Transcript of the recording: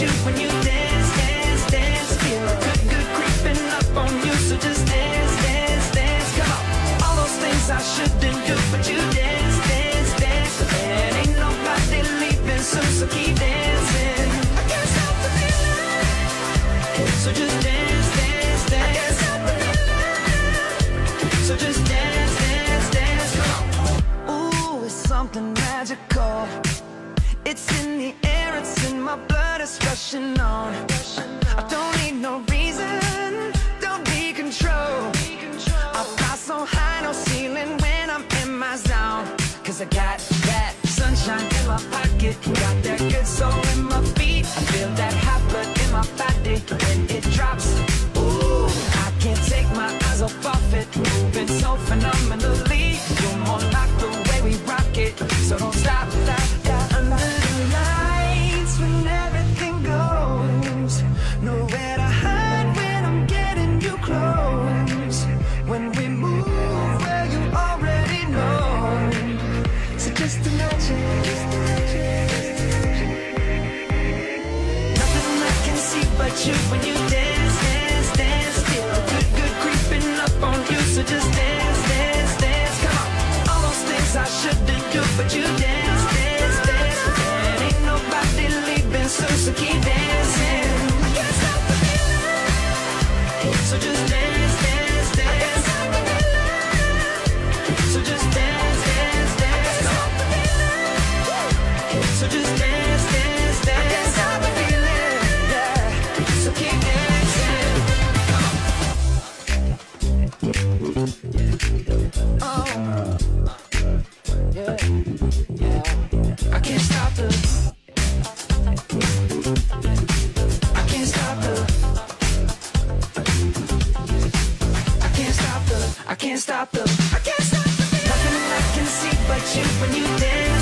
you when you dance, discussion on. I don't need no reason, don't be control. I fly so high, no ceiling when I'm in my zone. Cause I got that sunshine in my pocket, got that good soul in my feet. I feel that hot blood in my body when it drops. Ooh, I can't take my eyes off of it, moving so phenomenal. when just dance. stop them. I can't stop the feeling. Nothing I can see but you when you dance.